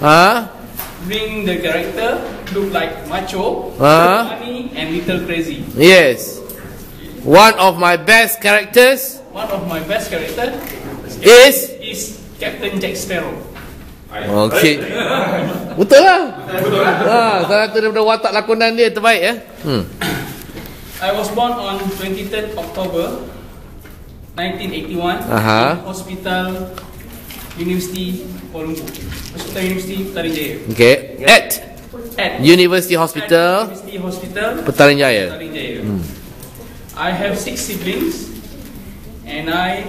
Huh? bring the character look like macho, Huh? funny, and little crazy. Yes. One of my best characters One of my best character is is Captain Jack Sparrow. Okey. Betul lah. Ha, salah satu daripada watak lakonan dia terbaik ya. Hmm. I was born on 23rd October 1981 Aha. in Hospital University Kuala Lumpur. Hospital University Petaling Jaya. Okey. At At University at Hospital University Hospital Petaling Jaya. Petaling Jaya. Hmm. I have six siblings and I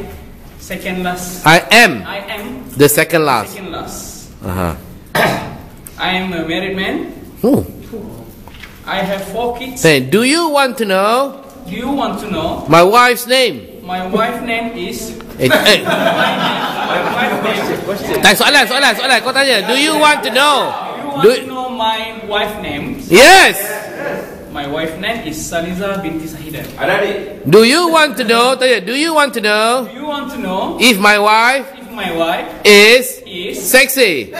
second last. I am I am the second last. second last. Aha. Uh-huh. I am a married man. Oh. I have four kids. Hey, do you want to know Do you want to know? my wife's name? My wife name is. Eh, eh. Tak soalan, soalan, soalan. Kau tanya. Do you want to know? You want Do to know my wife name? Yes. My wife name is Saliza binti Sahidan. Do you want to know? Tanya. Do you want to know Do you want to know if my wife if my wife is is sexy?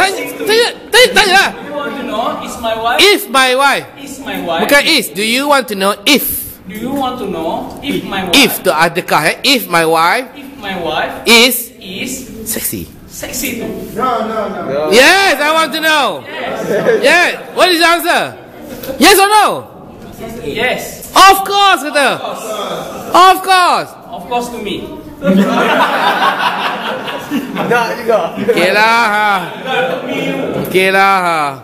Tanya, tanya, tanya, tanya lah. Do you want to know is my wife If my wife, is my wife? bukan is. Do you want to know if? Do you want to know if my wife If tu adakah eh? If my wife if my wife is is sexy. sexy No, no, no. Yes, I want to know. Yes. yes. What is the answer? Yes or no? Yes, Of course, kata. Of course. of course to me. Okay lah. Ha. Okay lah.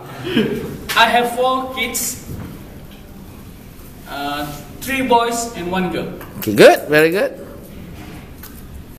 I have four kids. Uh, three boys and one girl. Okay, good. Very good.